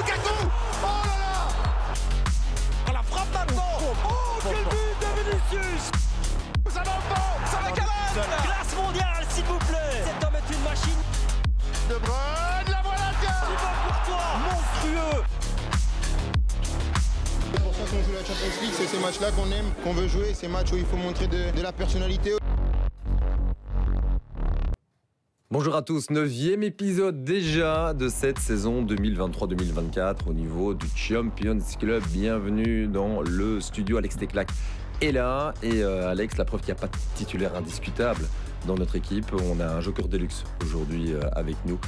Lukaku. Oh là là. La frappe maintenant Oh, quel but de Vinicius. Ça va au fond Ça va Cavani Classe mondiale, s'il vous plaît. Cet homme est une machine. De Bruyne, la voilà tiens va pour toi. Monstrueux. C'est pour ça qu'on joue la Champions League, c'est ces matchs-là qu'on aime, qu'on veut jouer, ces matchs où il faut montrer de, de la personnalité. Bonjour à tous, neuvième épisode déjà de cette saison 2023-2024 au niveau du Champions Club. Bienvenue dans le studio. Alex Teclac est là. Et euh, Alex, la preuve qu'il n'y a pas de titulaire indiscutable dans notre équipe. On a un joker de luxe aujourd'hui euh, avec nous,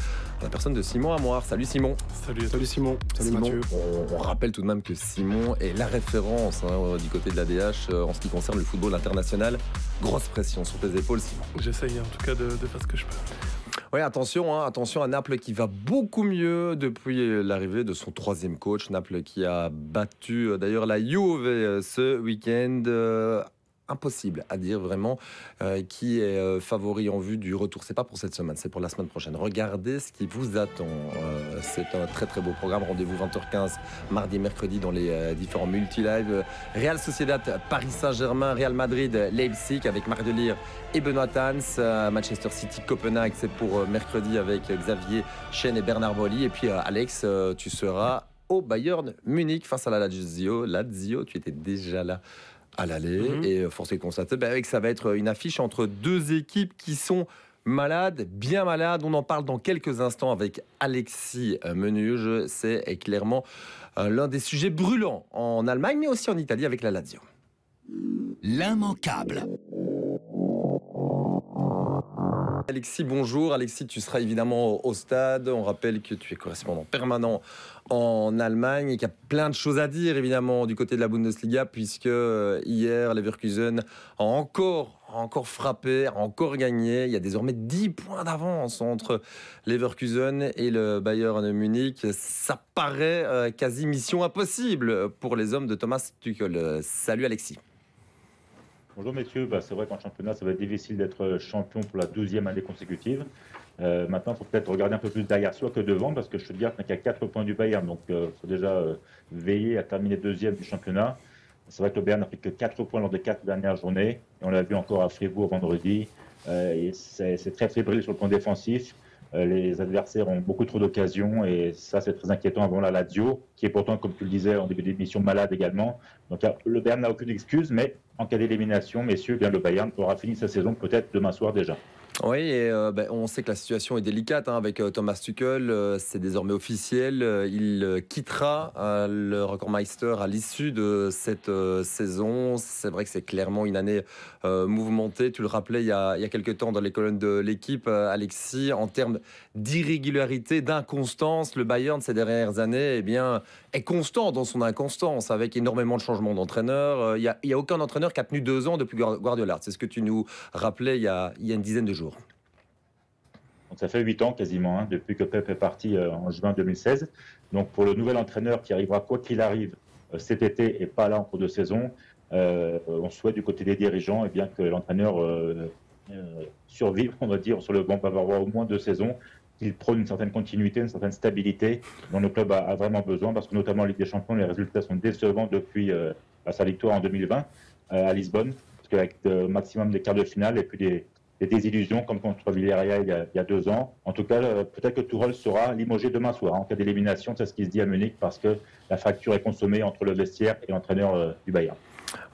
la personne de Simon Amoir. Salut Simon. Salut, salut Simon. Salut Simon, Mathieu. On, on rappelle tout de même que Simon est la référence hein, du côté de l'ADH euh, en ce qui concerne le football international. Grosse pression sur tes épaules, Simon. J'essaye en tout cas de, de faire ce que je peux. Oui, attention, hein, attention à Naples qui va beaucoup mieux depuis l'arrivée de son troisième coach. Naples qui a battu euh, d'ailleurs la Juve euh, ce week-end. Impossible à dire vraiment euh, qui est euh, favori en vue du retour. C'est pas pour cette semaine, c'est pour la semaine prochaine. Regardez ce qui vous attend. Euh, c'est un très très beau programme. Rendez-vous 20h15 mardi et mercredi dans les différents multi-live. Real Sociedad, Paris Saint-Germain, Real Madrid, Leipzig avec Marc Delire et Benoît Tans. Manchester City, Copenhague, c'est pour mercredi avec Xavier Chen et Bernard Bolly. Et puis Alex, tu seras au Bayern Munich face à la Lazio. Lazio, tu étais déjà là à l'aller Mhm. et euh, force est de constater ben, que ça va être une affiche entre deux équipes qui sont malades, bien malades. On en parle dans quelques instants avec Alexis euh, Menuge. C'est euh, clairement euh, l'un des sujets brûlants en Allemagne, mais aussi en Italie avec la Lazio. L'immanquable. Alexis, bonjour. Alexis, tu seras évidemment au- stade. On rappelle que tu es correspondant permanent en Allemagne et qu'il y a plein de choses à dire évidemment du côté de la Bundesliga puisque euh, hier Leverkusen a encore encore frappé, encore gagné. Il y a désormais 10 points d'avance entre Leverkusen et le Bayern Munich. Ça paraît euh, quasi mission impossible pour les hommes de Thomas Tuchel. Euh, Salut Alexis. Bonjour messieurs, bah, c'est vrai qu'en championnat, ça va être difficile d'être champion pour la douzième année consécutive. Euh, maintenant, il faut peut-être regarder un peu plus derrière soi que devant, parce que je te dis qu'il y a 4 points du Bayern, donc il faut déjà euh, veiller à terminer deuxième du championnat. C'est vrai que le Bayern n'a fait que 4 points lors des 4 dernières journées, et on l'a vu encore à Fribourg vendredi. Euh, c'est très fébrile sur le plan défensif. Euh, les adversaires ont beaucoup trop d'occasions, et ça c'est très inquiétant avant la Lazio, qui est pourtant, comme tu le disais en début d'émission, malade également. Donc le Bayern n'a aucune excuse, mais en cas d'élimination, messieurs, eh bien le Bayern aura fini sa saison peut-être demain soir déjà. Oui, et euh, ben, on sait que la situation est délicate hein, avec euh, Thomas Tuchel. euh, c'est désormais officiel. il quittera le Recordmeister à l'issue de cette saison. C'est vrai que c'est clairement une année mouvementée. Tu le rappelais il y, a, quelques temps dans les colonnes de l'équipe, Alexis, en termes d'irrégularité, d'inconstance, le Bayern ces dernières années eh bien, est constant dans son inconstance avec énormément de changements d'entraîneur. Euh, Il n'y a, aucun entraîneur qui a tenu deux ans depuis Guard- Guardiola. C'est ce que tu nous rappelais il y a, une dizaine de jours. Ça fait huit ans quasiment hein, depuis que Pep est parti euh, en juin 2016. Donc pour le nouvel entraîneur qui arrivera quoi qu'il arrive euh, cet été et pas là en cours de saison, on souhaite du côté des dirigeants eh bien que l'entraîneur survive, on va dire, sur le banc bavarois au moins deux saisons, qu'il prône une certaine continuité, une certaine stabilité dont le club a, vraiment besoin parce que notamment en Ligue des Champions, les résultats sont décevants depuis euh, sa victoire en 2020 euh, à Lisbonne, parce qu'avec le maximum des quarts de finale et puis des, désillusions comme contre Villarreal il y a, il deux ans. En tout cas, euh, peut-être que Tourelle sera limogé demain soir en cas d'élimination. C'est ce qui se dit à Munich parce que la fracture est consommée entre le vestiaire et l'entraîneur euh, du Bayern.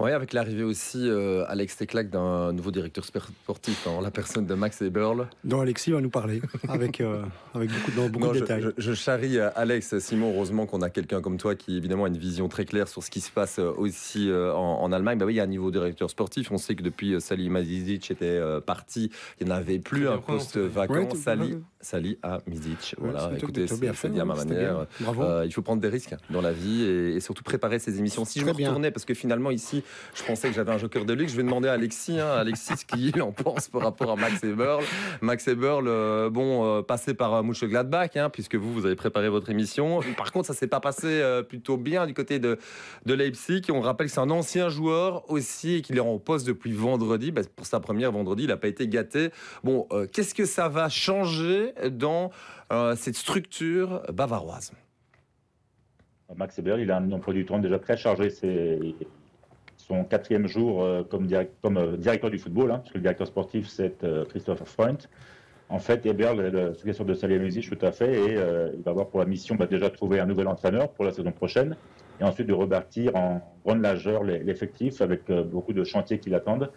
Oui, avec l'arrivée aussi, euh, Alex Teclac, d'un nouveau directeur sportif, en la personne de Max Eberl. dont Alexis va nous parler avec, euh, avec beaucoup, de, beaucoup Non, de je, détails. je- je charrie euh, Alex, Simon, heureusement qu'on a quelqu'un comme toi qui évidemment a une vision très claire sur ce qui se passe euh, aussi euh, en, en Allemagne. Bah oui, il y a un niveau directeur sportif. On sait que depuis euh, Sali Mazic était euh, parti, il n'y en avait plus Très un poste vacant. Ouais, Sali. Sali à Mizic. Ouais, Voilà, écoutez, c'est bien c'est fait, dit à ma c'était manière. bien. Bravo. Euh, il faut prendre des risques dans la vie et, et surtout préparer ses émissions. Si je me bien. retournais, parce que finalement ici, je pensais que j'avais un joker de luxe, je vais demander à Alexis, hein, Alexis ce qu'il en pense par rapport à Max Eberl. Max Eberl, euh, bon, euh, passé par euh, Mönchengladbach, hein, puisque vous, vous avez préparé votre émission. Par contre, ça s'est pas passé euh, plutôt bien du côté de, Leipzig. On rappelle que c'est un ancien joueur aussi et qu'il est en poste depuis vendredi. Bah, pour sa première vendredi, il n'a pas été gâté. Bon, euh, qu'est-ce que ça va changer dans cette structure bavaroise? Max Eberl, il a un emploi du temps déjà très chargé. Son quatrième jour euh, comme, euh, directeur du football, hein, parce que le directeur sportif, c'est euh, Christopher Freund. En fait, est le successeur de Salihamidzic, tout à fait, et il va avoir pour la mission bah, déjà trouver un nouvel entraîneur pour la saison prochaine, et ensuite de rebâtir en grande largeur l'effectif avec beaucoup de chantiers qui l'attendent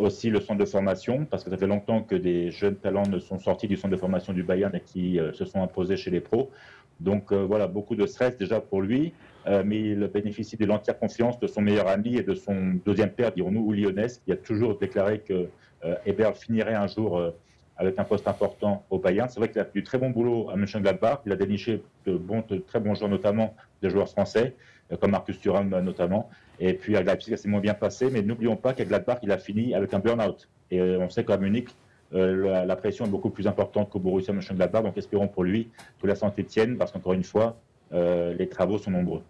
aussi le centre de formation, parce que ça fait longtemps que des jeunes talents ne sont sortis du centre de formation du Bayern et qui se sont imposés chez les pros. Donc voilà, beaucoup de stress déjà pour lui. Euh, mais il bénéficie de l'entière confiance de son meilleur ami et de son deuxième père, dirons-nous, ou Lyonnais, qui a toujours déclaré que euh, finirait un jour euh, avec un poste important au Bayern. C'est vrai qu'il a fait du très bon boulot à Mönchengladbach. Il a déniché de, bons, très bons joueurs, notamment des joueurs français, euh, comme Marcus Thuram notamment. Et puis à Leipzig, ça s'est moins bien passé. Mais n'oublions pas qu'à Gladbach, il a fini avec un burn-out. Et on sait qu'à Munich, la, la, pression est beaucoup plus importante qu'au Borussia Mönchengladbach. Donc espérons pour lui que la santé tienne, parce qu'encore une fois, euh, les travaux sont nombreux.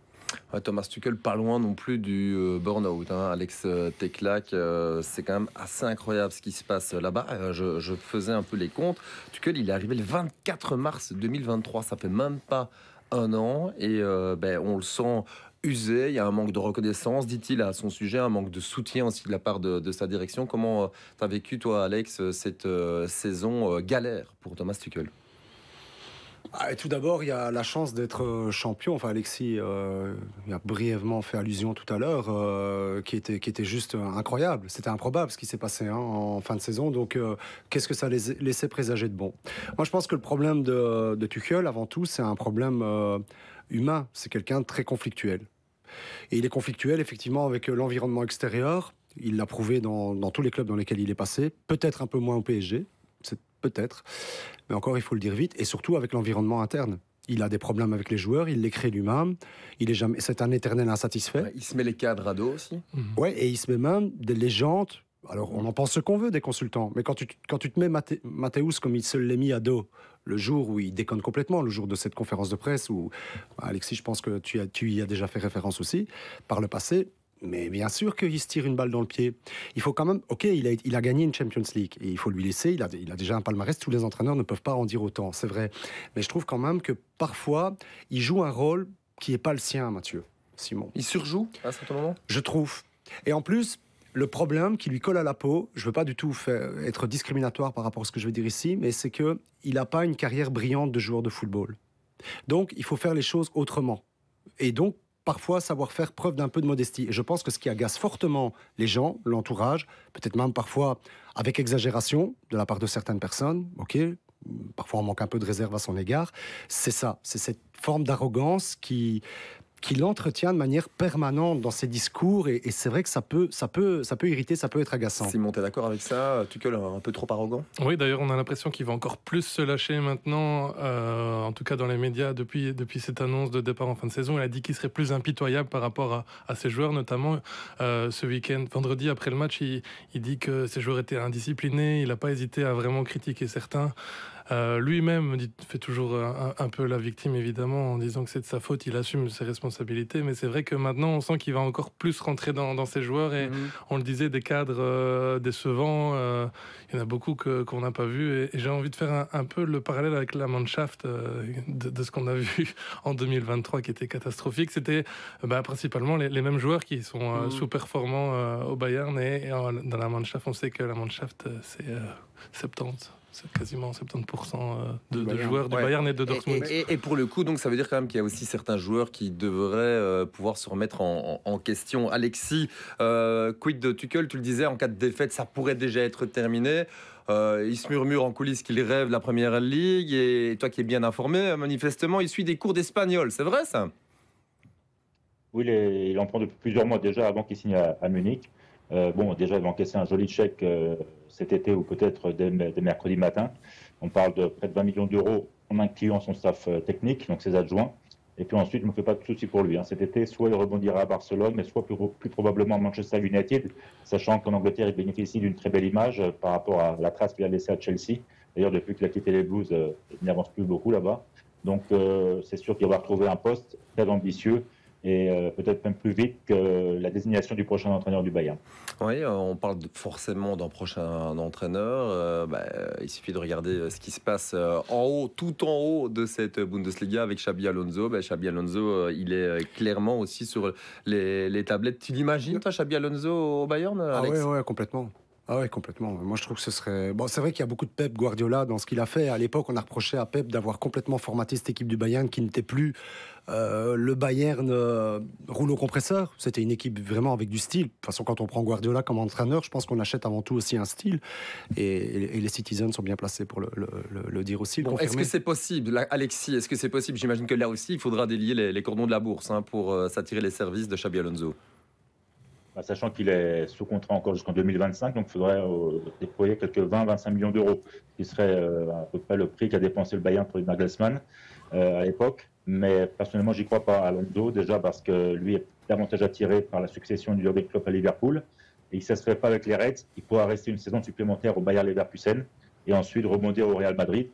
Thomas Tuchel, pas loin non plus du euh, burn-out. Hein. Alex euh, Teclac, c'est quand même assez incroyable ce qui se passe là-bas. Je, faisais un peu les comptes. Tuchel, il est arrivé le 24 mars 2023. Ça fait même pas un an. Et ben, on le sent usé. Il y a un manque de reconnaissance, dit-il, à son sujet, un manque de soutien aussi de la part de, sa direction. Comment tu as vécu, toi, Alex, cette saison galère pour Thomas Tuchel? Ah, tout d'abord, il y a la chance d'être euh, champion. Enfin, Alexis euh, il a brièvement fait allusion tout à l'heure, euh, qui, était, qui était juste incroyable. C'était improbable ce qui s'est passé hein, en fin de saison. Donc, qu'est-ce que ça laissait présager de bon? Moi, je pense que le problème de, de Tuchel, avant tout, c'est un problème humain. C'est quelqu'un de très conflictuel. Et il est conflictuel, effectivement, avec l'environnement extérieur. Il l'a prouvé dans, dans tous les clubs dans lesquels il est passé. Peut-être un peu moins au PSG. C'est peut-être. Mais encore, il faut le dire vite, et surtout avec l'environnement interne. Il a des problèmes avec les joueurs, il les crée lui-même. Il est jamais, c'est un éternel insatisfait. il se met les cadres à dos aussi. Oui, Ouais, et il se met même des légendes. Alors, on en pense ce qu'on veut des consultants, mais quand tu, quand tu te mets Mathéus comme il se l'est mis à dos le jour où il déconne complètement, le jour de cette conférence de presse, où Alexis, je pense que tu, as, tu y as déjà fait référence aussi, par le passé, mais bien sûr qu'il se tire une balle dans le pied. Il faut quand même. Ok, il a, il a gagné une Champions League et il faut lui laisser. Il a, il a déjà un palmarès. Tous les entraîneurs ne peuvent pas en dire autant, c'est vrai. Mais je trouve quand même que parfois, il joue un rôle qui n'est pas le sien, Mathieu. Simon. Il surjoue à certain moment Je trouve. Et en plus, le problème qui lui colle à la peau, je ne veux pas du tout être discriminatoire par rapport à ce que je vais dire ici, mais c'est qu'il n'a pas une carrière brillante de joueur de football. Donc, il faut faire les choses autrement. Et donc, parfois savoir faire preuve d'un peu de modestie. Et je pense que ce qui agace fortement les gens, l'entourage, peut-être même parfois avec exagération de la part de certaines personnes, ok, parfois on manque un peu de réserve à son égard, c'est ça, c'est cette forme d'arrogance qui qu'il entretient de manière permanente dans ses discours et, c'est vrai que ça peut, ça, peut, ça peut irriter, ça peut être agaçant. Simon, tu es d'accord avec ça? Tuchel un peu trop arrogant? Oui, d'ailleurs, on a l'impression qu'il va encore plus se lâcher maintenant, euh, en tout cas dans les médias, depuis, depuis cette annonce de départ en fin de saison. Il a dit qu'il serait plus impitoyable par rapport à, à ses joueurs, notamment euh, ce week-end. Vendredi, après le match, il, il dit que ses joueurs étaient indisciplinés, il n'a pas hésité à vraiment critiquer certains. Euh, lui-même fait toujours un, peu la victime, évidemment, en disant que c'est de sa faute, il assume ses responsabilités. Mais c'est vrai que maintenant, on sent qu'il va encore plus rentrer dans, ses joueurs. Et mhm. on le disait, des cadres euh, décevants, euh, il y en a beaucoup qu'on n'a pas vu. Et, j'ai envie de faire un, peu le parallèle avec la Mannschaft de, ce qu'on a vu en 2023, qui était catastrophique. C'était bah, principalement les, mêmes joueurs qui sont mhm. sous-performants au Bayern. Et, et, dans la Mannschaft, on sait que la Mannschaft, c'est 70 c'est quasiment 70% euh, de, joueurs du Bayern et de Dortmund. Et, pour le coup, donc ça veut dire quand même qu'il y a aussi certains joueurs qui devraient euh, pouvoir se remettre en, question. Alexis, euh, quid de Tuchel, tu le disais, en cas de défaite, ça pourrait déjà être terminé. il se murmure en coulisses qu'il rêve la première ligue et toi qui es bien informé, manifestement, il suit des cours d'espagnol. C'est vrai ça? Oui, il, en prend depuis plusieurs mois déjà avant qu'il signe à Munich. Euh, bon, déjà, il va encaisser un joli chèque euh, cet été ou peut-être dès, mercredi matin. On parle de près de 20 millions d'euros en incluant son staff euh, technique, donc ses adjoints. Et puis ensuite, je ne me fais pas de soucis pour lui. Hein. Cet été, soit il rebondira à Barcelone, mais soit plus, probablement à Manchester United, sachant qu'en Angleterre, il bénéficie d'une très belle image par rapport à la trace qu'il a laissée à Chelsea. D'ailleurs, depuis qu'il a quitté les Blues, il n'avance plus beaucoup là-bas. Donc, c'est sûr qu'il va retrouver un poste très ambitieux et euh, peut-être même plus vite que la désignation du prochain entraîneur du Bayern. Oui, euh, on parle forcément d'un prochain entraîneur. Euh, bah, il suffit de regarder ce qui se passe en haut, tout en haut de cette Bundesliga avec Xabi Alonso. Bah, Xabi Alonso, il est clairement aussi sur les, tablettes. Tu l'imagines, toi, Xabi Alonso au Bayern, Alex? Ah ouais, complètement. Ah ouais, complètement. Moi, je trouve que ce serait. Bon, c'est vrai qu'il y a beaucoup de Pep Guardiola dans ce qu'il a fait. À l'époque, on a reproché à Pep d'avoir complètement formaté cette équipe du Bayern qui n'était plus euh, le Bayern euh, rouleau compresseur. C'était une équipe vraiment avec du style. De toute façon, quand on prend Guardiola comme entraîneur, je pense qu'on achète avant tout aussi un style. Et, les Citizens sont bien placés pour le, dire aussi. est-ce que c'est possible, Alexis Est-ce que c'est possible? J'imagine que là aussi, il faudra délier les, cordons de la bourse hein, pour euh, s'attirer les services de Xabi Alonso. Bah, sachant qu'il est sous contrat encore jusqu'en 2025, donc il faudrait euh, déployer quelques 20-25 millions d'euros, qui serait euh, à peu près le prix qu'a dépensé le Bayern pour Nagelsmann euh, à l'époque. Mais personnellement, j'y crois pas à Alonso, déjà parce que lui est davantage attiré par la succession du Jurgen Klopp à Liverpool. Et il ne se pas avec les Reds, il pourra rester une saison supplémentaire au Bayern Leverkusen et ensuite rebondir au Real Madrid,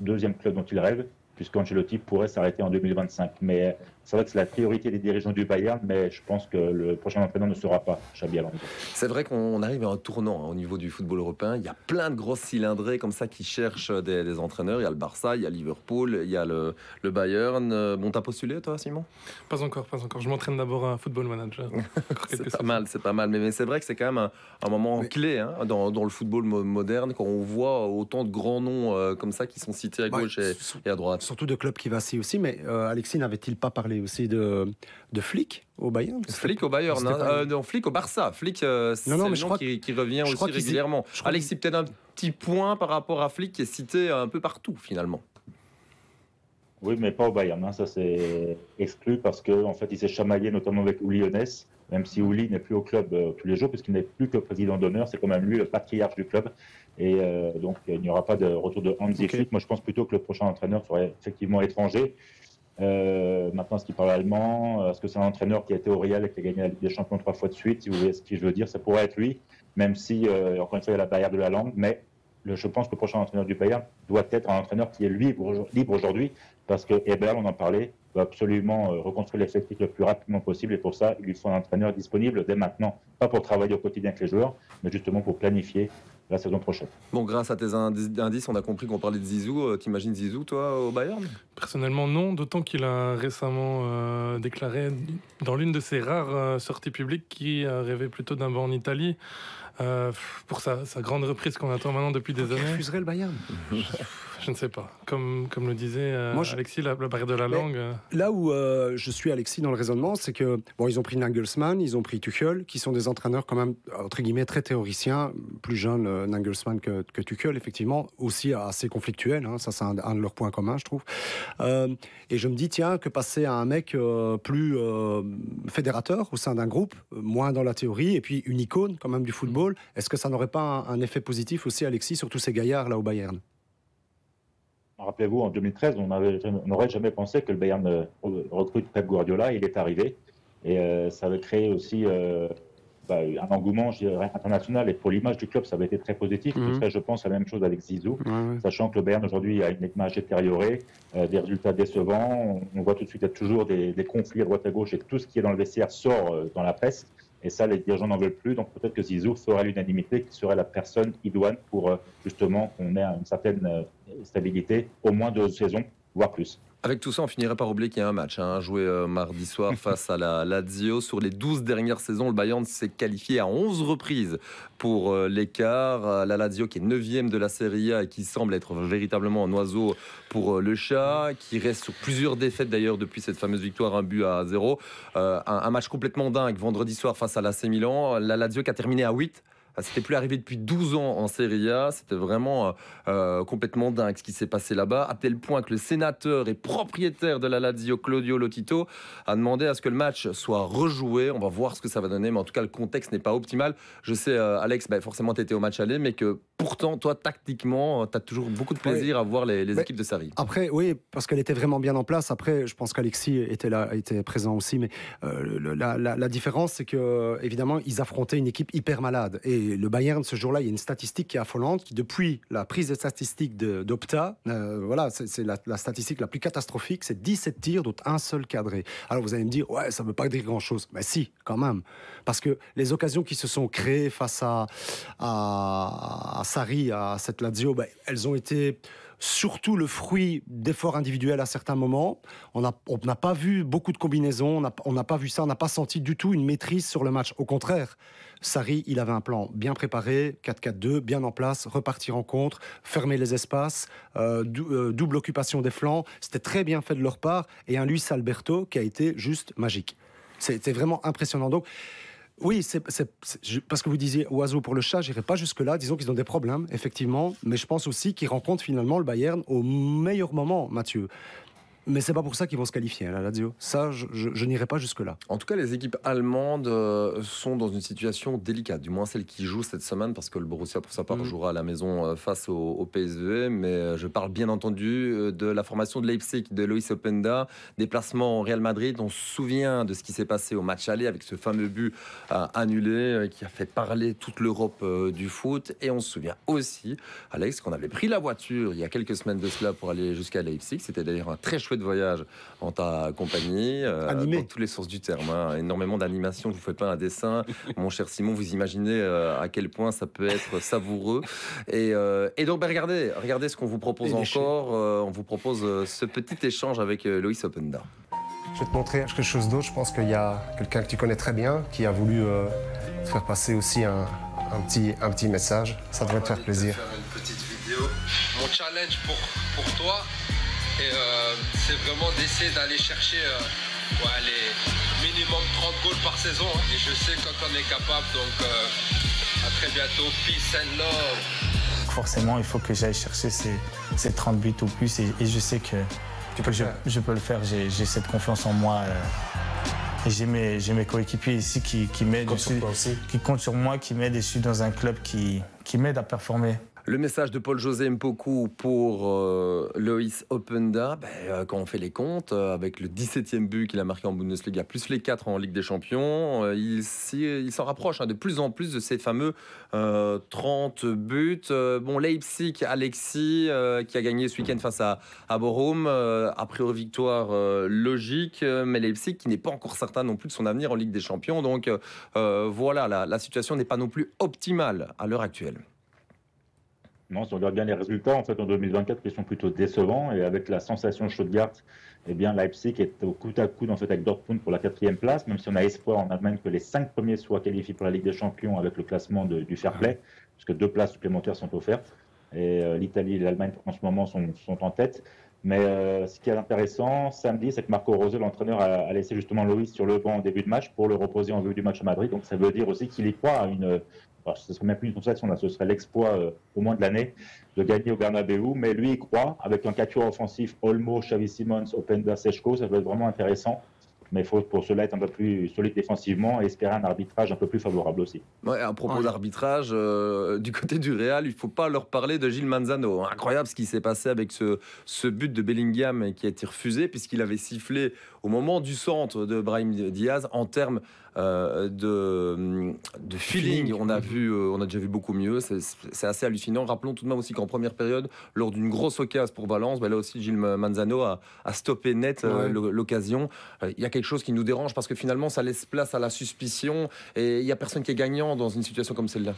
deuxième club dont il rêve puisqu'Ancelotti pourrait s'arrêter en 2025. Mais c'est vrai que c'est la priorité des dirigeants du Bayern, mais je pense que le prochain entraîneur ne sera pas Xabi Alonso. C'est vrai qu'on arrive à un tournant hein, au niveau du football européen. Il y a plein de grosses cylindrées comme ça qui cherchent des, entraîneurs. Il y a le Barça, il y a Liverpool, il y a le, Bayern. Bon, t'as postulé toi, Simon? Pas encore, pas encore. Je m'entraîne d'abord à Football Manager. c'est pas mal, c'est pas mal. Mais, c'est vrai que c'est quand même un, moment clé hein, dans, le football moderne quand on voit autant de grands noms euh, comme ça qui sont cités à gauche et, à droite. Surtout de clubs qui vacillent aussi. Mais euh, Alexis n'avait-il pas parlé aussi de, de Flick au Bayern. Flick au Bayern, hein. euh, non, Flick au Barça. Flick, euh, c'est le nom qui, revient aussi régulièrement. Alexis, peut-être un petit point par rapport à Flick qui est cité un peu partout finalement. Oui, mais pas au Bayern. Hein. Ça, c'est exclu parce qu'en en fait, il s'est chamaillé notamment avec Uli Hones, même si Uli n'est plus au club euh, tous les jours, puisqu'il n'est plus que président d'honneur. C'est quand même lui le patriarche du club. Et donc, il n'y aura pas de retour de Hansi Flick. Moi, je pense plutôt que le prochain entraîneur serait effectivement étranger. Euh, maintenant, est-ce qu'il parle allemand? Est-ce que c'est un entraîneur qui a été au Real et qui a gagné la Ligue des Champions trois fois de suite? Si vous voyez ce que je veux dire, ça pourrait être lui, même si, euh, encore une fois, il y a la barrière de la langue. Mais je pense que le prochain entraîneur du Bayern doit être un entraîneur qui est libre, libre aujourd'hui, parce que Eberl, on en parlait, doit absolument euh, reconstruire l'effectif le plus rapidement possible. Et pour ça, il lui faut un entraîneur disponible dès maintenant. Pas pour travailler au quotidien avec les joueurs, mais justement pour planifier la saison prochaine. Bon, grâce à tes indices, on a compris qu'on parlait de Zizou. Euh, t'imagines Zizou, toi, au Bayern? Personnellement, non, d'autant qu'il a récemment euh, déclaré dans l'une de ses rares euh, sorties publiques qu'il rêvait plutôt d'un banc en Italie. pour sa, grande reprise qu'on attend maintenant depuis des années. refuserait le Bayern Je ne sais pas. Comme, comme le disait euh, Alexis, la, barrière de la langue. Euh. Là où euh, je suis Alexis dans le raisonnement, c'est que bon, ils ont pris Nagelsmann, ils ont pris Tuchel, qui sont des entraîneurs quand même entre guillemets très théoriciens, plus jeunes Nagelsmann que, que, Tuchel, effectivement, aussi assez conflictuels. Hein, ça, c'est un, de leurs points communs, je trouve. et je me dis tiens que passer à un mec plus fédérateur au sein d'un groupe, moins dans la théorie, et puis une icône quand même du football, est-ce que ça n'aurait pas un, un effet positif aussi, Alexis, sur tous ces gaillards là au Bayern? Rappelez-vous, en 2013, on n'aurait jamais pensé que le Bayern euh, recrute Pep Guardiola. Il est arrivé. Et euh, ça avait créé aussi euh, bah, un engouement international. Et pour l'image du club, ça avait été très positif. Mhm. je pense, la même chose avec Zizou. Sachant que le Bayern, aujourd'hui, a une image détériorée, des résultats décevants. On, voit tout de suite qu'il y a toujours des, des, conflits à droite à gauche et tout ce qui est dans le vestiaire sort dans la presse. Et ça, les dirigeants n'en veulent plus. Donc peut-être que Zizou ferait l'unanimité, qui serait la personne idoine pour euh, justement qu'on ait une certaine euh, stabilité, au moins deux saisons, voire plus. Avec tout ça, on finirait par oublier qu'il y a un match hein, joué euh, mardi soir face à la Lazio. Sur les 12 dernières saisons, le Bayern s'est qualifié à 11 reprises pour euh, l'écart. Euh, la Lazio qui est 9 de la Serie A et qui semble être véritablement un oiseau pour le chat, qui reste sur plusieurs défaites d'ailleurs depuis cette fameuse victoire, un but à 0. un, match complètement dingue vendredi soir face à l'AC Milan. La Lazio qui a terminé à 8 ah, c'était plus arrivé depuis 12 ans en Serie A. C'était vraiment euh, euh, complètement dingue ce qui s'est passé là-bas, à tel point que le sénateur et propriétaire de la Lazio, Claudio Lotito, a demandé à ce que le match soit rejoué. On va voir ce que ça va donner, mais en tout cas, le contexte n'est pas optimal. Je sais, euh, Alex, bah, forcément, tu étais au match aller, mais que pourtant, toi, tactiquement, tu as toujours beaucoup de plaisir à voir les, équipes de Sarri. Après, oui, parce qu'elle était vraiment bien en place. Après, je pense qu'Alexis était là, était présent aussi, mais la, la, différence, c'est que évidemment, ils affrontaient une équipe hyper malade et Le Bayern, ce jour-là, il y a une statistique qui est affolante, qui depuis la prise des statistiques d'Opta, euh, voilà, c'est la, la, statistique la plus catastrophique, c'est 17 tirs, dont un seul cadré. Alors vous allez me dire, ouais, ça ne veut pas dire grand-chose. Mais si, quand même. Parce que les occasions qui se sont créées face à, à, à Sarri, à cette Lazio, ben, elles ont été surtout le fruit d'efforts individuels à certains moments. On n'a pas vu beaucoup de combinaisons, on n'a pas vu ça, on n'a pas senti du tout une maîtrise sur le match. Au contraire, Sarri, il avait un plan bien préparé, 4-4-2, bien en place, repartir en contre, fermer les espaces, euh, euh, double occupation des flancs. C'était très bien fait de leur part. Et un Luis Alberto qui a été juste magique. C'était vraiment impressionnant. Donc, oui, parce que vous disiez oiseau pour le chat, j'irai pas jusque-là. Disons qu'ils ont des problèmes, effectivement, mais je pense aussi qu'ils rencontrent finalement le Bayern au meilleur moment, Mathieu. Mais c'est pas pour ça qu'ils vont se qualifier, hein, la Lazio. Ça, je, n'irai pas jusque-là. En tout cas, les équipes allemandes euh, sont dans une situation délicate, du moins celles qui jouent cette semaine, parce que le Borussia, pour sa part, mm. jouera à la maison euh, face au, au, PSV. Mais euh, je parle bien entendu de la formation de Leipzig, de Loïs Openda, déplacement au Real Madrid. On se souvient de ce qui s'est passé au match aller avec ce fameux but annulé qui a fait parler toute l'Europe du foot. Et on se souvient aussi, Alex, qu'on avait pris la voiture il y a quelques semaines de cela pour aller jusqu'à Leipzig. C'était d'ailleurs un très chouette de voyage en ta compagnie. Euh, Animé. Dans tous les sens du terme. Hein. Énormément d'animation. Je vous fais pas un dessin. Mon cher Simon, vous imaginez euh, à quel point ça peut être savoureux. Et, euh, et donc, ben, regardez, regardez ce qu'on vous propose encore. on vous propose ce petit échange avec Loïs Openda. Je vais te montrer quelque chose d'autre. Je pense qu'il y a quelqu'un que tu connais très bien qui a voulu faire passer aussi un, un, petit, un petit message. Ça devrait te faire plaisir. Faire une petite vidéo. Mon challenge pour, pour toi, et euh, c'est vraiment d'essayer d'aller chercher euh, ouais, les minimum 30 goals par saison. Hein. Et je sais quand on est capable. Donc euh, à très bientôt. Peace and love. Forcément, il faut que j'aille chercher ces, 30 buts ou plus. Et, je sais que je, je, peux le faire. J'ai cette confiance en moi. Et j'ai mes, mes coéquipiers ici qui, qui m'aident qui comptent sur moi, qui m'aident. Je dans un club qui, qui m'aide à performer. Le message de Paul-José Mpoku pour euh, Loïs Openda, ben, euh, quand on fait les comptes, euh, avec le 17e but qu'il a marqué en Bundesliga, plus les 4 en Ligue des Champions, il, s'en rapproche hein, de plus en plus de ces fameux 30 buts. bon, Leipzig, Alexis, qui a gagné ce week-end face à, à Bochum, a priori victoire logique, mais Leipzig qui n'est pas encore certain non plus de son avenir en Ligue des Champions. Donc voilà, la situation n'est pas non plus optimale à l'heure actuelle. Non, si on regarde bien les résultats, en fait, en 2024, ils sont plutôt décevants. Et avec la sensation Stuttgart, eh bien, Leipzig est au coup à coude en fait, avec Dortmund pour la quatrième place, même si on a espoir en Allemagne que les cinq premiers soient qualifiés pour la Ligue des Champions avec le classement du fair play, puisque deux places supplémentaires sont offertes. Et euh, l'Italie et l'Allemagne, en ce moment, sont, sont en tête. Mais euh, ce qui est intéressant samedi, c'est que Marco Rose, l'entraîneur, a, laissé justement Loïs sur le banc en début de match pour le reposer en vue du match à Madrid. Donc ça veut dire aussi qu'il y croit à une, ce serait même plus une sensation, là, ce serait l'exploit euh, au moins de l'année de gagner au Bernabeu. Mais lui, il croit, avec un quatuor offensif, Olmo, Xavi Simons, Openda, Sechko, ça va être vraiment intéressant mais il faut pour cela être un peu plus solide défensivement et espérer un arbitrage un peu plus favorable aussi. Ouais, à propos d'arbitrage, euh, du côté du Real, il ne faut pas leur parler de Gilles Manzano. Incroyable ce qui s'est passé avec ce, ce but de Bellingham qui a été refusé puisqu'il avait sifflé au moment du centre de Brahim Diaz en termes euh, de, de feeling. On a, vu, euh, on a déjà vu beaucoup mieux. C'est assez hallucinant. Rappelons tout de même aussi qu'en première période, lors d'une grosse occasion pour Valence, ben là aussi Gilles Manzano a, a stoppé net l'occasion. Il y a quelque chose qui nous dérange parce que finalement, ça laisse place à la suspicion et il n'y a personne qui est gagnant dans une situation comme celle-là.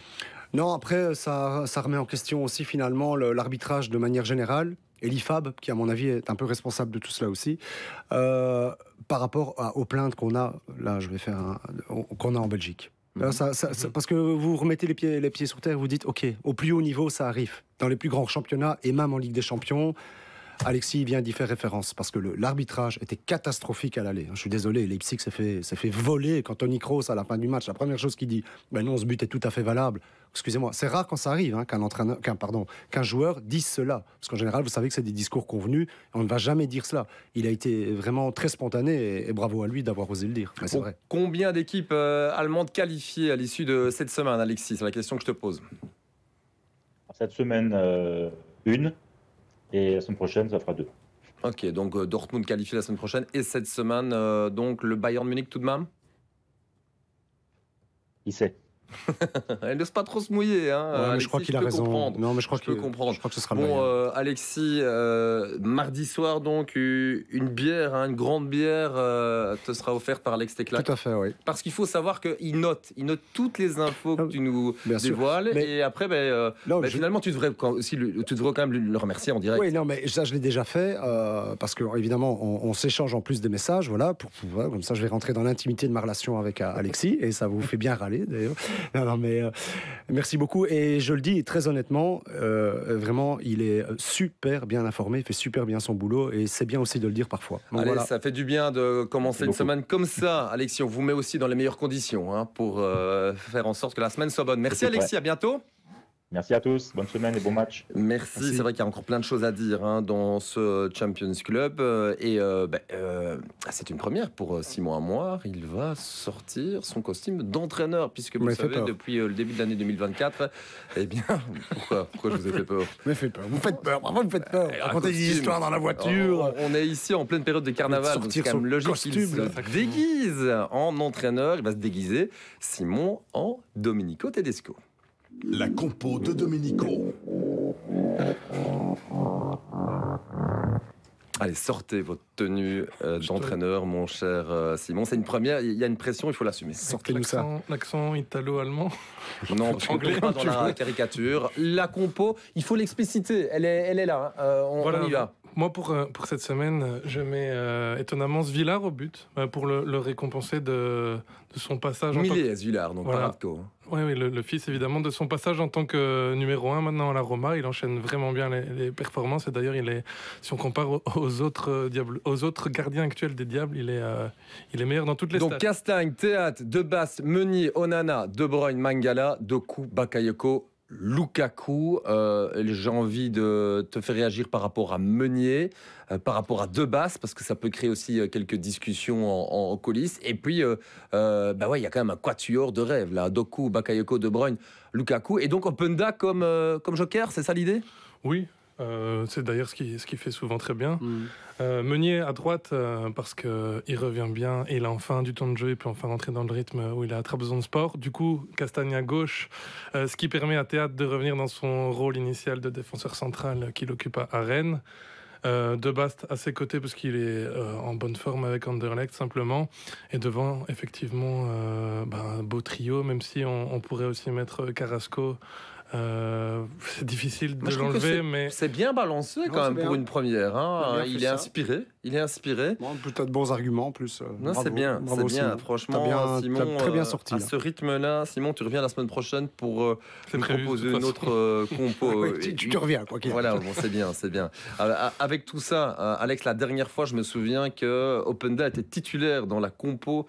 Non, après, ça, ça remet en question aussi finalement l'arbitrage de manière générale et l'IFAB, qui à mon avis est un peu responsable de tout cela aussi, euh, par rapport aux plaintes qu'on a, là je vais faire qu'on a en Belgique. Mhm. ça, mhm. parce que vous remettez les pieds, les pieds sur terre, vous dites, ok, au plus haut niveau, ça arrive. Dans les plus grands championnats et même en Ligue des Champions, Alexis vient d'y faire référence parce que l'arbitrage était catastrophique à l'aller. Je suis désolé, Leipzig s'est fait, fait voler quand Tony Kroos, à la fin du match, la première chose qu'il dit, ben non, ce but est tout à fait valable. Excusez-moi, c'est rare quand ça arrive hein, qu'un entraîneur, qu'un pardon, qu'un joueur dise cela, parce qu'en général, vous savez que c'est des discours convenus. On ne va jamais dire cela. Il a été vraiment très spontané et, bravo à lui d'avoir osé le dire. c'est vrai. Combien d'équipes euh, allemandes qualifiées à l'issue de cette semaine, Alexis? C'est la question que je te pose. Cette semaine, euh, une. Et la semaine prochaine, ça fera deux. Ok, donc euh, Dortmund qualifié la semaine prochaine. Et cette semaine, euh, donc le Bayern Munich tout de même? Qui sait Elle n'ose pas trop se mouiller. Hein, Ouais, mais Alexis, je crois qu'il a raison. comprendre. Non, mais je crois peux que comprendre. Je crois que ce sera Bon, euh, Alexis, euh, mardi soir, donc, une bière, hein, une grande bière, euh, te sera offerte par Alex Teclac. Tout à fait, oui. Parce qu'il faut savoir qu'il note, il note toutes les infos que tu nous Bien sûr. dévoiles. Mais- Et après, ben, Non, ben, je- finalement, tu devrais, quand- tu devrais quand même le remercier en direct. Oui, non, mais ça, je l'ai déjà fait, parce que évidemment, on, on s'échange en plus des messages, voilà, pour comme ça, je vais rentrer dans l'intimité de ma relation avec Alexis, et ça vous fait bien râler, d'ailleurs. Non, non, mais euh, merci beaucoup, et je le dis très honnêtement, euh, vraiment, il est super bien informé, il fait super bien son boulot, et c'est bien aussi de le dire parfois. Donc, Allez, voilà. ça fait du bien de commencer une semaine comme ça. Alexis, on vous met aussi dans les meilleures conditions hein, pour euh, faire en sorte que la semaine soit bonne. Merci Alexis, à bientôt. Merci à tous, bonne semaine et bon match. Merci, c'est vrai qu'il y a encore plein de choses à dire hein, dans ce Champions Club. euh, et euh, ben, euh, c'est une première pour Simon Amoir. Il va sortir son costume d'entraîneur, puisque vous le savez, peur. depuis le début de l'année 2024, eh bien, pourquoi, pourquoi je vous ai fait peur? Mais fait peur. Vous faites peur, vraiment, vous faites peur. Racontez des costume. histoires dans la voiture. On, on est ici en pleine période de carnaval, donc c'est sortir quand même son logique costume, qu'il se déguise en entraîneur. Il va se déguiser, Simon, en Domenico Tedesco. La compo de Domenico. Allez, sortez votre tenue euh, d'entraîneur, mon cher euh, Simon. C'est une première, il y a une pression, il faut l'assumer. Sortez-nous ça. L'accent- italo-allemand. Non, Anglais, pas dans la caricature. La compo, il faut l'expliciter. Elle est, elle est là. hein. Euh, on, Voilà. on y va. Moi, pour, euh, pour cette semaine, euh, je mets euh, étonnamment Svillard au but euh, pour le, le récompenser de, de son passage en tant que... Millet Villard, donc Voilà. Paradco. hein. Oui, oui, le, le fils évidemment de son passage en tant que numéro 1 maintenant à la Roma. Il enchaîne vraiment bien les, les performances et d'ailleurs, il est, si on compare aux, autres diables, aux autres gardiens actuels des Diables, il est, euh, il est meilleur dans toutes les Donc stats. Castagne, Théâtre, Debasse, Meunier, Onana, De Bruyne, Mangala, Doku, Bakayoko, Lukaku. Euh, J'ai envie de te faire réagir par rapport à Meunier, euh, par rapport à Debasse, parce que ça peut créer aussi euh, quelques discussions en, coulisses. Et puis, euh, bah ouais, il y a quand même un quatuor de rêve là. Doku, Bakayoko, De Bruyne, Lukaku. Et donc Openda comme, comme joker, c'est ça l'idée? Oui, euh, c'est d'ailleurs ce qu'il ce qu'il fait souvent très bien. Mm. Euh, Meunier à droite euh, parce qu'il revient bien et il a enfin du temps de jeu et peut enfin rentrer dans le rythme où il a très besoin de sport. Du coup, Castagne à gauche, euh, ce qui permet à Théâtre de revenir dans son rôle initial de défenseur central qu'il occupe à- à Rennes. Euh, de Bast à ses côtés parce qu'il est euh, en bonne forme avec Anderlecht simplement. Et devant, effectivement, euh, ben, un beau trio, même si on, on pourrait aussi mettre Carrasco. Euh, c'est difficile de l'enlever, mais C'est bien balancé quand même pour bien. une première. hein. Il est ça. inspiré. Il est inspiré. Bon, plutôt de bons arguments en plus. euh, Non, c'est bien, c'est bien. Simon. Franchement, bien- Simon, très bien euh, sorti. à là. ce rythme-là, Simon, tu reviens la semaine prochaine pour euh, nous prévu. proposer une autre euh, compo. Oui, euh, tu, tu te reviens, quoi qu'il Voilà, bon, c'est bien, c'est bien. Euh, Avec tout ça, euh, Alex, la dernière fois, je me souviens que Openda était titulaire dans la compo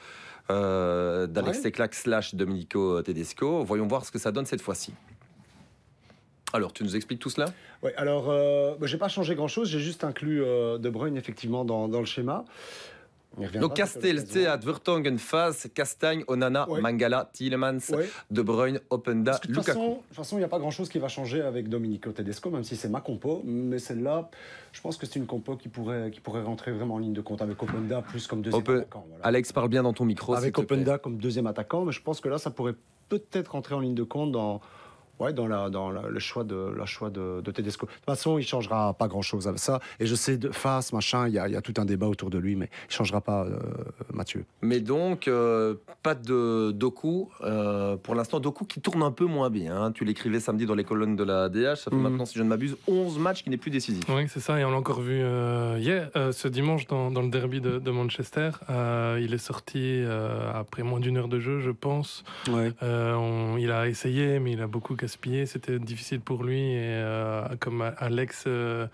euh, d'Alex Ouais. Teclac slash Domenico Tedesco. Voyons voir ce que ça donne cette fois-ci. Alors, tu nous expliques tout cela? Ouais, alors, euh, bah, j'ai pas changé grand-chose, j'ai juste inclus euh, De Bruyne, effectivement, dans, dans le schéma. Donc, Castel. Théâtre, Vertonghen, Faz, Castagne, Onana, Ouais. Mangala, Tielemans, Ouais. De Bruyne, Openda, de toute Lukaku. façon, de toute façon, il n'y a pas grand-chose qui va changer avec Domenico Tedesco, même si c'est ma compo. Mais celle-là, je pense que c'est une compo qui pourrait, qui pourrait rentrer vraiment en ligne de compte avec Openda plus comme deuxième Open- attaquant. voilà. Alex, parle bien dans ton micro. avec. Openda comme deuxième attaquant, mais je pense que là, ça pourrait peut-être rentrer en ligne de compte dans, ouais, dans, la, dans la- le choix, de, la choix de, de Tedesco. De toute façon, il changera pas grand-chose avec ça. Et je sais, de face, machin, il y a, il y a tout un débat autour de lui, mais il changera pas, euh, Mathieu. Mais donc, euh, pas de Doku. euh, pour l'instant, Doku qui tourne un peu moins bien. hein. Tu l'écrivais samedi dans les colonnes de la DH. Ça fait Mhm. maintenant, si je ne m'abuse, 11 matchs qui n'est plus décisif. Oui, c'est ça, et on l'a encore vu euh, hier, euh, ce dimanche dans, dans le derby de, de Manchester. Euh, il est sorti euh, après moins d'une heure de jeu, je pense. Ouais. Euh, on- il a essayé, mais il a beaucoup gaspillé. C'était difficile pour lui. Et euh, comme Alex euh,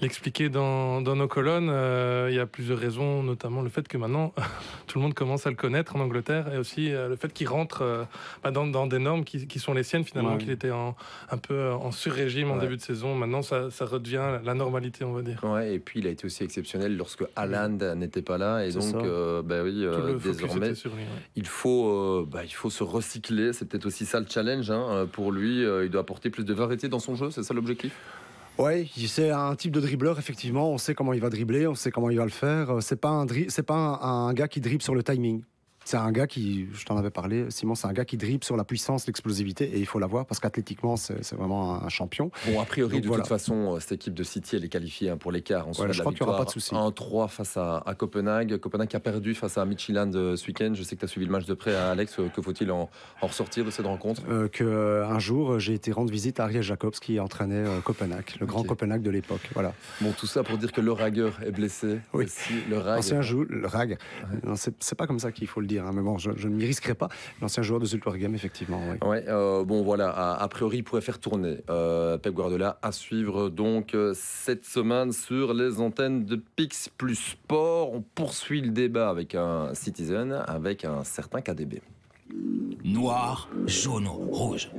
l'expliquait dans, dans nos colonnes, euh, il y a plusieurs raisons, notamment le fait que maintenant tout le monde commence à le connaître en Angleterre, et aussi euh, le fait qu'il rentre euh, bah, dans, dans des normes qui, qui sont les siennes finalement, Ouais. qu'il était en, un peu en sur-régime en Ouais. début de saison. Maintenant, ça, ça redevient la normalité, on va dire. Ouais, et puis, il a été aussi exceptionnel lorsque Haaland n'était pas là. Et C'est donc, euh, bah oui, euh, désormais, était sur lui. ouais. il faut, euh, bah, il faut se recycler. C'est peut-être aussi ça le challenge hein, pour lui. Euh, il doit apporter plus de variété dans son jeu. C'est ça l'objectif? Ouais, c'est un type de dribbleur, effectivement. On sait comment il va dribbler, on sait comment il va le faire. Euh, C'est pas pas un gars qui dribble sur le timing. C'est un gars qui, je t'en avais parlé, Simon, c'est un gars qui dribble sur la puissance, l'explosivité, et il faut l'avoir parce qu'athlétiquement, c'est vraiment un, champion. Bon, a priori, de toute façon, cette équipe de City, elle est qualifiée hein, pour l'écart. Voilà, je crois qu'il n'y aura pas de souci. 1-3 face à, Copenhague. Copenhague qui a perdu face à Midtjylland ce week-end. Je sais que tu as suivi le match de près, hein, Alex. Que faut-il en, ressortir de cette rencontre? Euh, Que euh, un jour, j'ai été rendre visite à Ariel Jacobs qui entraînait euh, Copenhague, le grand Copenhague de l'époque. Voilà. Bon, tout ça pour dire que le Rager est blessé. Oui. le Rag. Ancien joueur, le Rag. C'est pas comme ça qu'il faut le dire, hein, mais bon, je, je ne m'y risquerai pas. L'ancien joueur de Zulper Game, effectivement. Ouais. bon, voilà. A, priori, il pourrait faire tourner Pep Guardiola à suivre donc cette semaine sur les antennes de Pix plus Sport. On poursuit le débat avec un Citizen, avec un certain KDB. Noir, jaune, rouge.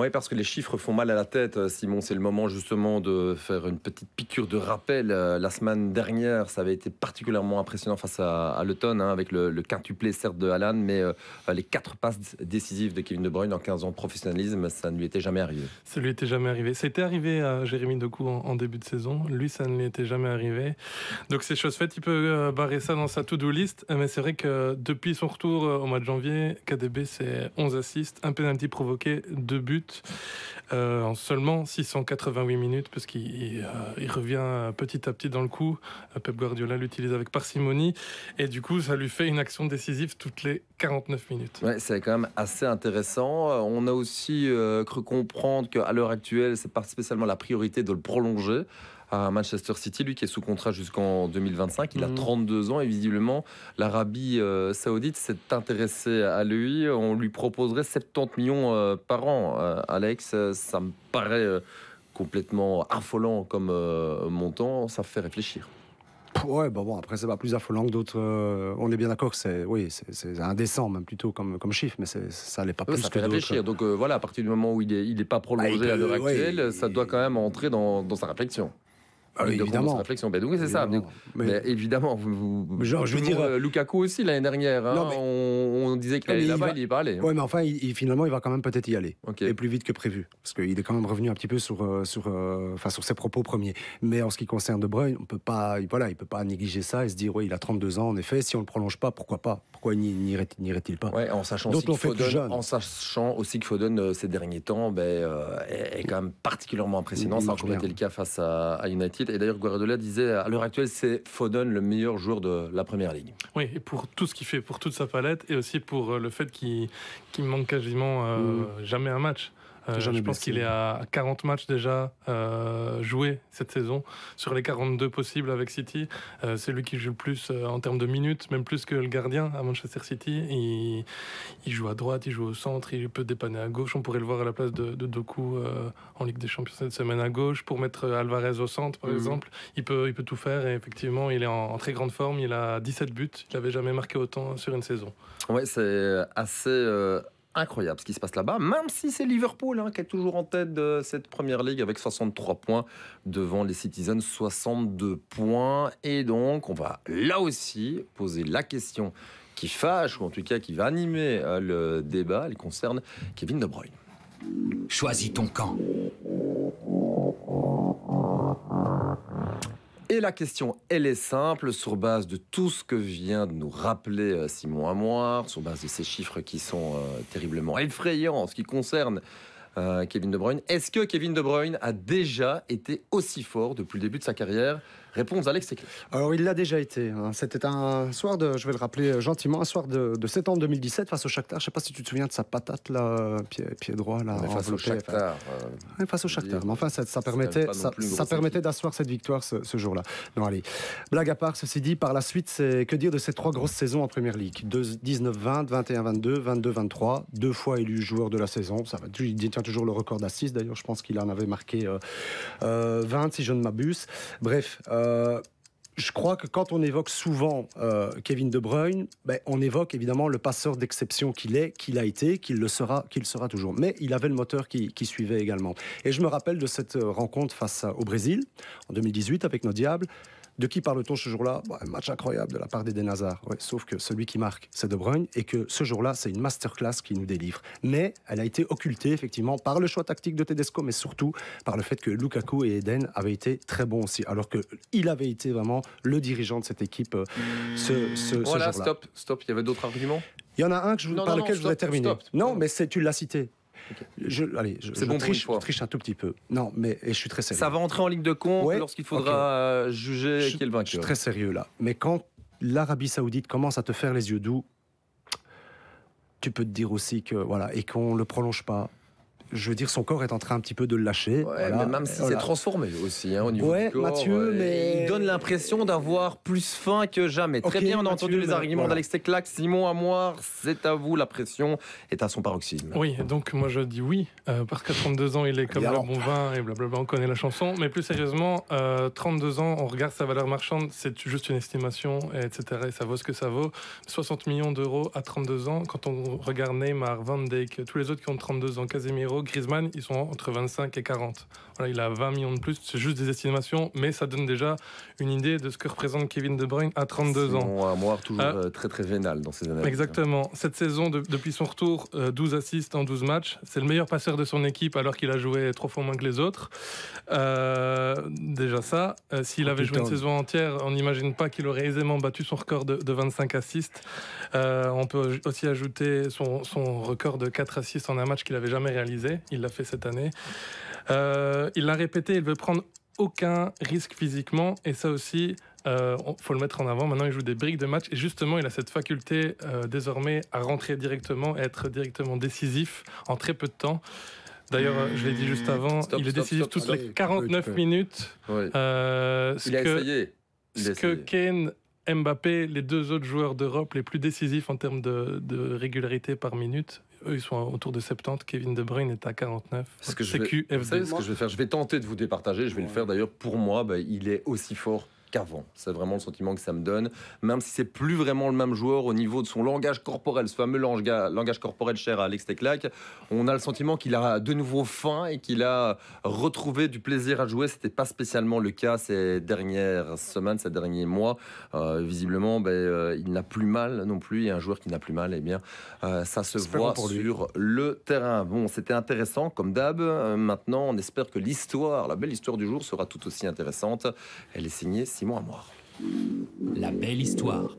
Oui, parce que les chiffres font mal à la tête, euh, Simon. C'est le moment justement de faire une petite piqûre de rappel. Euh, la semaine dernière, ça avait été particulièrement impressionnant face à, à hein, avec le, quintuplé certes de Alan, mais euh, les quatre passes décisives de Kevin De Bruyne en 15 ans de professionnalisme, ça ne lui était jamais arrivé. Ça lui était jamais arrivé. C'était arrivé à Jérémy Doku en, début de saison. Lui, ça ne lui était jamais arrivé. Donc c'est chose faite. Il peut barrer ça dans sa to-do list. Mais c'est vrai que depuis son retour au mois de janvier, KDB, c'est 11 assists, un penalty provoqué, deux buts euh, en seulement 688 minutes, parce qu'il euh, revient petit à petit dans le coup. Euh, Pep Guardiola l'utilise avec parcimonie, et du coup, ça lui fait une action décisive toutes les 49 minutes. Ouais, c'est quand même assez intéressant. On a aussi cru comprendre qu'à l'heure actuelle, c'est pas spécialement la priorité de le prolonger à Manchester City, lui qui est sous contrat jusqu'en 2025. Il a 32 mhm. ans et visiblement l'Arabie euh, saoudite s'est intéressée à lui. On lui proposerait 70 millions euh, par an. Euh, Alex, ça me paraît complètement affolant comme montant. Ça fait réfléchir. Ouais, bon, bon après c'est pas plus affolant que d'autres. on est bien d'accord que c'est, oui, c'est indécent même plutôt comme, comme chiffre, mais ça n'est pas plus ça fait réfléchir. Donc voilà, à partir du moment où il n'est il est pas prolongé ah, à l'heure actuelle, ça doit quand même entrer dans, dans sa réflexion. Ah évidemment. Réflexion. Ben, oui, c'est ça. Mais, évidemment, vous, vous genre, je veux dire, euh, Lukaku aussi l'année dernière. Hein, on, disait qu'il allait là-bas, il n'y est pas allé. Oui, mais enfin, il, finalement, il va quand même peut-être y aller, et plus vite que prévu, parce qu'il est quand même revenu un petit peu sur, euh, sur, euh, enfin, sur ses propos premiers. Mais en ce qui concerne De Bruyne, on peut pas, voilà, il peut pas négliger ça et se dire, oui, il a 32 ans, en effet. Si on le prolonge pas, pourquoi pas? Pourquoi n'irait-il pas? Ouais, en sachant aussi en sachant aussi que Foden ces derniers temps, ben, est, quand même particulièrement impressionnant. Ça a été le cas face à, à United. Et d'ailleurs, Guardiola disait à l'heure actuelle, c'est Foden le meilleur joueur de la première ligue. Oui, et pour tout ce qu'il fait, pour toute sa palette, et aussi pour euh, le fait qu'il manque quasiment euh, mm. jamais un match. Euh, je pense qu'il est à 40 matchs déjà euh, joués cette saison sur les 42 possibles avec City. Euh, c'est lui qui joue le plus en termes de minutes, même plus que le gardien à Manchester City. Il, il, joue à droite, il joue au centre, il peut dépanner à gauche. On pourrait le voir à la place de, Doku en Ligue des Champions cette semaine à gauche pour mettre Alvarez au centre, par mhm. exemple. Il peut, il peut tout faire et effectivement, il est en, très grande forme. Il a 17 buts. Il n'avait jamais marqué autant sur une saison. Ouais, c'est assez incroyable ce qui se passe là-bas, même si c'est Liverpool hein, qui est toujours en tête de cette première ligue avec 63 points devant les Citizens 62 points. Et donc, on va là aussi poser la question qui fâche, ou en tout cas qui va animer euh, le débat. Elle concerne Kevin De Bruyne. Choisis ton camp. Et la question, elle est simple, sur base de tout ce que vient de nous rappeler euh, Simon Amoir, sur base de ces chiffres qui sont euh, terriblement effrayants en ce qui concerne euh, Kevin De Bruyne. Est-ce que Kevin De Bruyne a déjà été aussi fort depuis le début de sa carrière Réponse Alex Teclé. Alors il l'a déjà été. Hein. C'était un soir de, je vais le rappeler euh, gentiment, un soir de, de septembre 2017 face au Shakhtar. Je ne sais pas si tu te souviens de sa patate là, pied, pied droit là. face au Shakhtar. Euh, face au Shakhtar. Mais enfin, ça, ça permettait, ça, permettait d'asseoir cette victoire ce, jour-là. Non allez. Blague à part, ceci dit, par la suite, c'est que dire de ces trois grosses saisons en Première Ligue 19-20, 21-22, 22-23, deux fois élu joueur de la saison. Ça va, il détient toujours le record d'assises. D'ailleurs, je pense qu'il en avait marqué 20 euh, si je ne m'abuse. Bref. Euh, je crois que quand on évoque souvent euh, Kevin De Bruyne, ben, on évoque évidemment le passeur d'exception qu'il est, qu'il a été, qu'il le sera, qu'il sera toujours. Mais il avait le moteur qui, suivait également. Et je me rappelle de cette rencontre face au Brésil en 2018 avec nos Diables. De qui parle-t-on ce jour-là bah, Un match incroyable de la part d'Eden Hazard. Ouais, sauf que celui qui marque, c'est De Bruyne, et que ce jour-là, c'est une masterclass qui nous délivre. Mais elle a été occultée, effectivement, par le choix tactique de Tedesco, mais surtout par le fait que Lukaku et Eden avaient été très bons aussi, alors qu'il avait été vraiment le dirigeant de cette équipe euh, ce, ce, Voilà, ce jour-là. stop, stop. Il y avait d'autres arguments? Il y en a un que je, Non, par non, lequel non, je voudrais terminer. stop. Non, mais c'est, tu l'as cité. Je, allez, je, bon triche, je triche un tout petit peu. Non, mais et je suis très sérieux. Ça va entrer en ligne de compte Ouais, lorsqu'il faudra juger Je- qui est le Je suis vainqueur. très sérieux là. Mais quand l'Arabie Saoudite commence à te faire les yeux doux, tu peux te dire aussi que voilà et qu'on le prolonge pas. Je veux dire, son corps est en train un petit peu de le lâcher. Ouais, voilà. mais même si Voilà. c'est transformé aussi hein, au niveau Ouais, du corps. Mathieu, mais- Il donne l'impression d'avoir plus faim que jamais. Très bien, on a Mathieu, entendu les arguments voilà. d'Alex Teclac. Simon Amoir, c'est à vous, la pression est à son paroxysme. Oui, donc moi je dis oui, euh, parce qu'à 32 ans, il est comme Évidemment. le bon vin et blablabla, on connaît la chanson. Mais plus sérieusement, euh, 32 ans, on regarde sa valeur marchande, c'est juste une estimation, et etc. Et ça vaut ce que ça vaut. 60 millions d'euros à 32 ans. Quand on regarde Neymar, Van Dijk, tous les autres qui ont 32 ans, Casemiro, Griezmann, ils sont entre 25 et 40. Voilà, il a 20 millions de plus, c'est juste des estimations, mais ça donne déjà une idée de ce que représente Kevin De Bruyne à 32 ans. Amoir, toujours Ah. euh, très très vénal dans ses analyses. Exactement. Cette saison, de- depuis son retour, euh, 12 assists en 12 matchs. C'est le meilleur passeur de son équipe alors qu'il a joué trois fois moins que les autres. Euh, déjà ça. Euh, S'il avait joué une saison entière, on n'imagine pas qu'il aurait aisément battu son record de, de 25 assists. Euh, on peut aussi ajouter son, son record de 4 assists en un match qu'il n'avait jamais réalisé. Il l'a fait cette année. Euh, il l'a répété, il veut prendre aucun risque physiquement et ça aussi, il faut le mettre en avant. Maintenant, il joue des briques de match et justement, il a cette faculté euh, désormais à rentrer directement, à être directement décisif en très peu de temps. D'ailleurs, euh, je l'ai dit juste avant, Stop, il est stop, décisif stop, toutes les Allez, 49 tu peux. minutes. Oui. Euh, ce Il a que- essayé. Il a ce que. Kane, Mbappé, les deux autres joueurs d'Europe les plus décisifs en termes de, de régularité par minute, eux, ils sont autour de 70. Kevin De Bruyne est à 49. Ce que je vais, ce que je vais faire? Je vais tenter de vous départager. Je vais le faire d'ailleurs. Pour moi, bah, il est aussi fort qu'avant. C'est vraiment le sentiment que ça me donne. Même si c'est plus vraiment le même joueur au niveau de son langage corporel, ce fameux langage, langage corporel cher à Alex Teclac, on a le sentiment qu'il a de nouveau faim et qu'il a retrouvé du plaisir à jouer. C'était pas spécialement le cas ces dernières semaines, ces derniers mois. Euh, visiblement, ben, euh, il n'a plus mal non plus. Et un joueur qui n'a plus mal, eh bien, euh, ça se voit pour lui. sur le terrain. Bon, c'était intéressant comme d'hab. Maintenant, on espère que l'histoire, la belle histoire du jour, sera tout aussi intéressante. Elle est signée La belle histoire.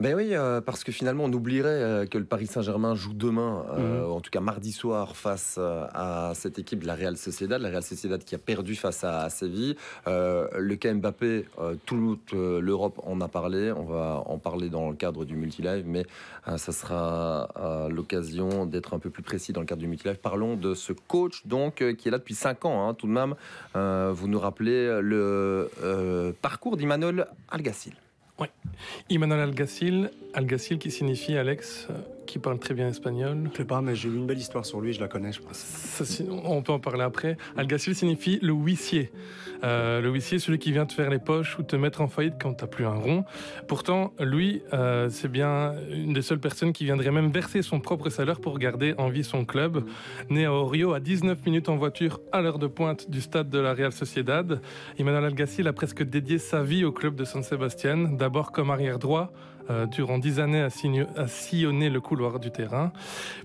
Ben oui, euh, parce que finalement, on oublierait euh, que le Paris Saint-Germain joue demain, euh, en tout cas mardi soir, face à cette équipe de la Real Sociedad. La Real Sociedad qui a perdu face à, à Séville. Le cas Mbappé, toute l'Europe en a parlé. On va en parler dans le cadre du multilive, mais ça sera l'occasion d'être un peu plus précis dans le cadre du multilive. Parlons de ce coach donc qui est là depuis 5 ans, hein, tout de même. Vous nous rappelez le parcours d'Imanol Alguacil. Imanol Alguacil, Alguacil qui signifie Alex, euh, qui parle très bien espagnol. Je sais pas, mais j'ai eu une belle histoire sur lui, je la connais, je pense. Ça, on peut en parler après. Alguacil signifie le huissier. Euh, le huissier, celui qui vient te faire les poches ou te mettre en faillite quand t'as plus un rond. Pourtant, lui, euh, c'est bien une des seules personnes qui viendrait même verser son propre salaire pour garder en vie son club. Né à Orio, à 19 minutes en voiture à l'heure de pointe du stade de la Real Sociedad, Emmanuel Alguacil a presque dédié sa vie au club de San Sebastian, d'abord comme arrière droit. Euh, durant dix années à sillonner le couloir du terrain,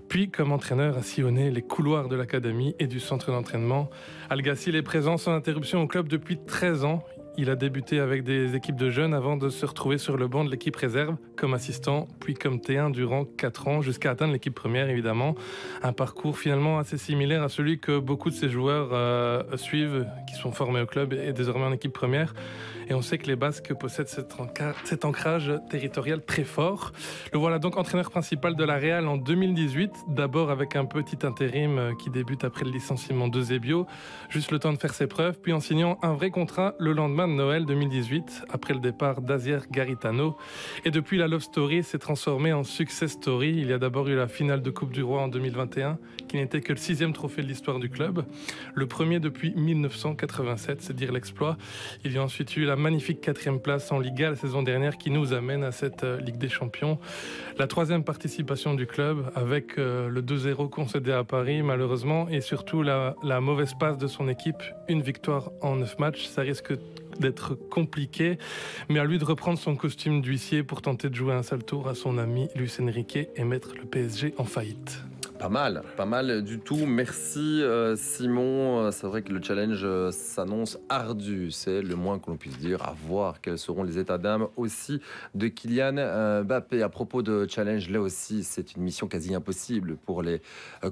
puis comme entraîneur à sillonner les couloirs de l'académie et du centre d'entraînement. Alguacil est présent sans interruption au club depuis 13 ans. Il a débuté avec des équipes de jeunes avant de se retrouver sur le banc de l'équipe réserve comme assistant, puis comme T1 durant 4 ans, jusqu'à atteindre l'équipe première évidemment. Un parcours finalement assez similaire à celui que beaucoup de ces joueurs euh, suivent, qui sont formés au club et désormais en équipe première. Et on sait que les Basques possèdent cet, ancrage territorial très fort. Le voilà donc entraîneur principal de la Real en 2018, d'abord avec un petit intérim euh, qui débute après le licenciement de Zebio, juste le temps de faire ses preuves, puis en signant un vrai contrat le lendemain de Noël 2018, après le départ d'Azier Garitano. Et depuis, la Love Story s'est transformée en Success Story. Il y a d'abord eu la finale de Coupe du Roi en 2021, qui n'était que le sixième trophée de l'histoire du club, le premier depuis 1987, c'est dire l'exploit. Il y a ensuite eu la la magnifique quatrième place en Liga la saison dernière qui nous amène à cette euh, Ligue des Champions. La troisième participation du club avec euh, le 2-0 concédé à Paris malheureusement et surtout la, mauvaise passe de son équipe. Une victoire en neuf matchs, ça risque d'être compliqué, mais à lui de reprendre son costume d'huissier pour tenter de jouer un sale tour à son ami Luis Enrique et mettre le PSG en faillite. Pas mal, pas mal du tout. Merci euh, Simon. Euh, C'est vrai que le challenge euh, s'annonce ardu, c'est le moins que l'on puisse dire. À voir quels seront les états d'âme aussi de Kylian euh, Mbappé. À propos de challenge, là aussi, c'est une mission quasi impossible pour les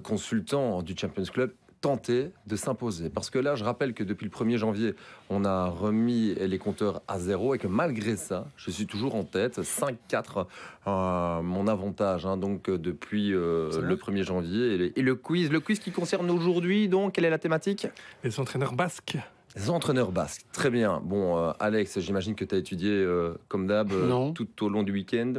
consultants du Champions Club tenter de s'imposer. Parce que là, je rappelle que depuis le 1er janvier, on a remis les compteurs à zéro et que malgré ça, je suis toujours en tête, 5-4, euh, mon avantage, hein, donc euh, depuis euh, le 1er janvier. Et, le- et le quiz, le quiz qui concerne aujourd'hui, donc, quelle est la thématique? Les entraîneurs basques. Les entraîneurs basques, très bien. Bon, euh, Alex, j'imagine que tu as étudié euh, comme d'hab euh, tout au long du week-end.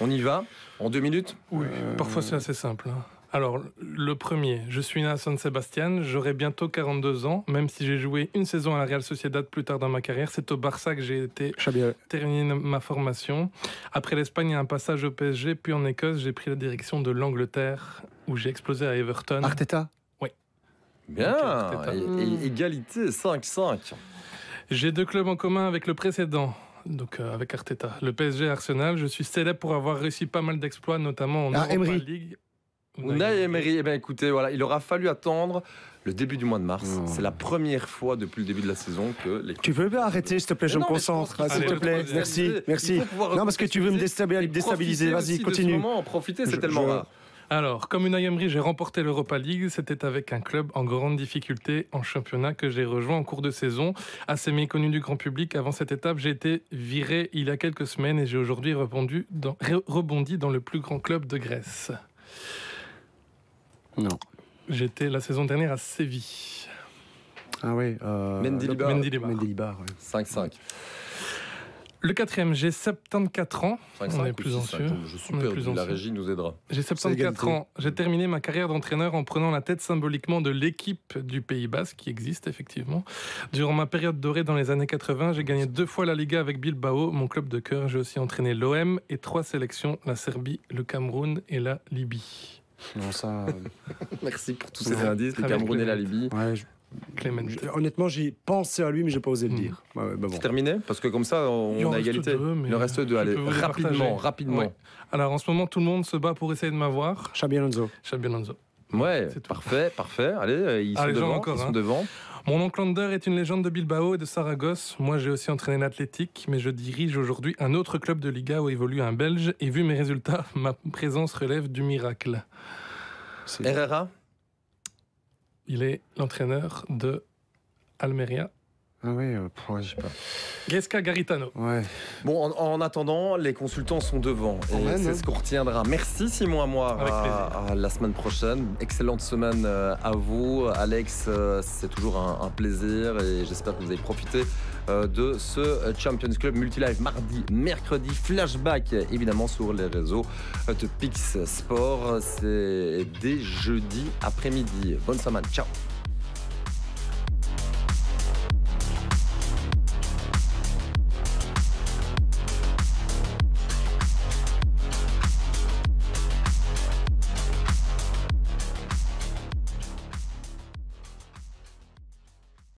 On y va? En deux minutes? Oui, parfois c'est assez simple. hein. Alors, le premier, je suis né à San Sebastian, j'aurai bientôt 42 ans, même si j'ai joué une saison à la Real Sociedad plus tard dans ma carrière. C'est au Barça que j'ai été terminé ma formation. Après l'Espagne, il y a un passage au PSG, puis en Écosse, j'ai pris la direction de l'Angleterre, où j'ai explosé à Everton. Arteta? Bien, Arteta. et- et- égalité 5-5. J'ai deux clubs en commun avec le précédent. Donc euh, avec Arteta, le PSG et Arsenal, je suis célèbre pour avoir réussi pas mal d'exploits, notamment en Ah, Europa Emery. League. Unai Emery, eh bien écoutez, voilà, il aura fallu attendre le début du mois de mars. Oh. C'est la première fois depuis le début de la saison que les Tu veux bien arrêter, s'il te plaît, je me concentre, ah, s'il te plaît. Merci, merci. Non, parce que tu veux me déstabi- déstabiliser. Vas-y, continue. En profiter, c'est tellement je- rare. Alors, comme Unai Emery, j'ai remporté l'Europa League. C'était avec un club en grande difficulté en championnat que j'ai rejoint en cours de saison. Assez méconnu du grand public, avant cette étape, j'ai été viré il y a quelques semaines et j'ai aujourd'hui rebondi dans, re- rebondi dans le plus grand club de Grèce. Non. J'étais la saison dernière à Séville. Ah oui. Euh, Mendilibar. Mendilibar. Mendilibar, ouais. 5-5. Le quatrième, j'ai 74 ans. 5-5 On est plus 6-5, ancieux. Je suis On est perdu, la régie nous aidera. J'ai 74 égalité. ans. J'ai terminé ma carrière d'entraîneur en prenant la tête symboliquement de l'équipe du Pays Basque, qui existe effectivement. Durant ma période dorée dans les années 80, j'ai gagné deux fois la Liga avec Bilbao, mon club de cœur. J'ai aussi entraîné l'OM et trois sélections, la Serbie, le Cameroun et la Libye. Non, ça. euh, Merci pour tous ces Ouais. indices, le Cameroun et la. Libye. ouais, je- Clément. je- honnêtement, j'ai pensé à lui, mais j'ai pas osé le dire. Ouais, bah bon. C'est terminé Parce que comme ça, on a reste égalité. deux, en reste vous les rapidement, partager. rapidement. Ouais. Alors en ce moment, tout le monde se bat pour essayer de m'avoir. Xabi Alonso. Xabi Alonso. Ouais, parfait, parfait. Allez, euh, ils sont ai devant. encore, ils sont hein. devant. Mon oncle Ander est une légende de Bilbao et de Saragosse. Moi, j'ai aussi entraîné l'athlétique, mais je dirige aujourd'hui un autre club de Liga où évolue un Belge. Et vu mes résultats, ma présence relève du miracle. Herrera? Il est l'entraîneur de Almeria, Ah oui, euh, pff, ouais, je sais pas. Gesca Garitano. Ouais. Bon, en, en attendant, les consultants sont devant. Et Ouais, c'est non. ce qu'on retiendra. Merci Simon Amoir. Avec à, plaisir. à la semaine prochaine. Excellente semaine euh, à vous. Alex, euh, c'est toujours un, un plaisir et j'espère que vous avez profité euh, de ce Champions Club Multilive mardi, mercredi. Flashback évidemment sur les réseaux de Pix Sport. C'est dès jeudi après-midi. Bonne semaine. Ciao.